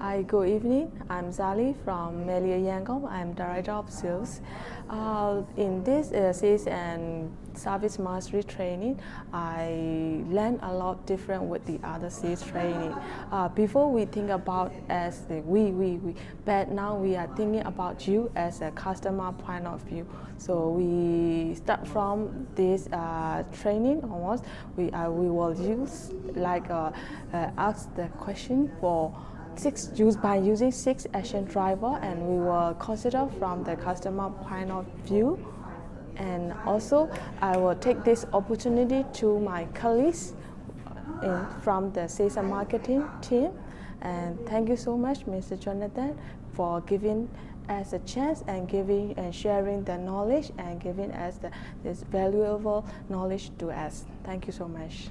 Hi, good evening. I'm Zarli from Melia Yangon. I'm Director of Sales. Uh, in this uh, sales and service mastery training, I learned a lot different with the other sales training. Uh, before we think about as the we, we, we, but now we are thinking about you as a customer point of view. So we start from this uh, training almost, we, uh, we will use like uh, ask the question for six used by using six action driver and we will consider from the customer point of view and also I will take this opportunity to my colleagues uh, in, from the sales and marketing team and thank you so much Mr. Jonathan for giving us a chance and giving and sharing the knowledge and giving us the, this valuable knowledge to us. Thank you so much.